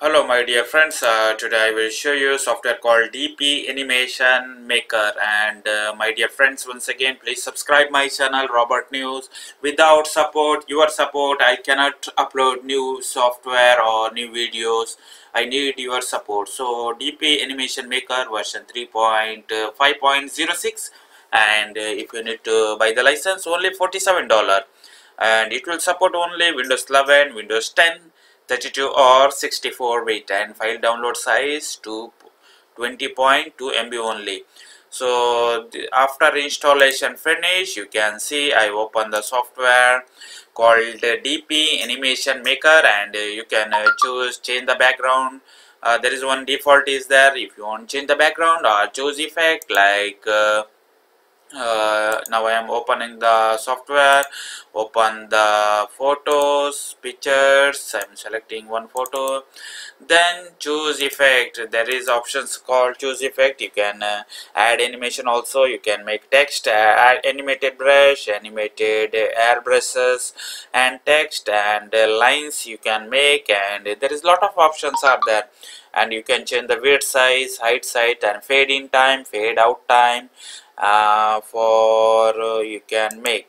Hello my dear friends, uh, today I will show you software called DP Animation Maker and uh, my dear friends once again please subscribe my channel Robert News. Without support, your support I cannot upload new software or new videos. I need your support. So DP Animation Maker version 3.5.06 and uh, if you need to buy the license only $47 and it will support only Windows 11, Windows 10 32 or 64 bit and file download size to 20.2 MB only. So the, after installation finish you can see I open the software called DP animation maker and you can uh, choose change the background. Uh, there is one default is there. If you want change the background or choose effect like uh, uh, now I am opening the software open the photos pictures I'm selecting one photo. Then choose effect. There is options called choose effect. You can uh, add animation also. You can make text uh, add animated brush animated air brushes and text and lines you can make. And there is lot of options are there and you can change the width size height size and fade in time fade out time uh, for uh, you can make.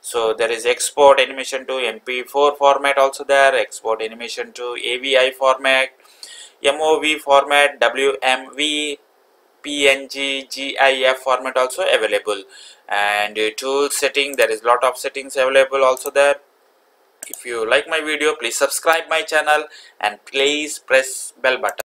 So there is export animation to mp4 format also there export animation to avi format mov format wmv png gif format also available. And uh, tool setting there is a lot of settings available also there. If you like my video please subscribe my channel and please press bell button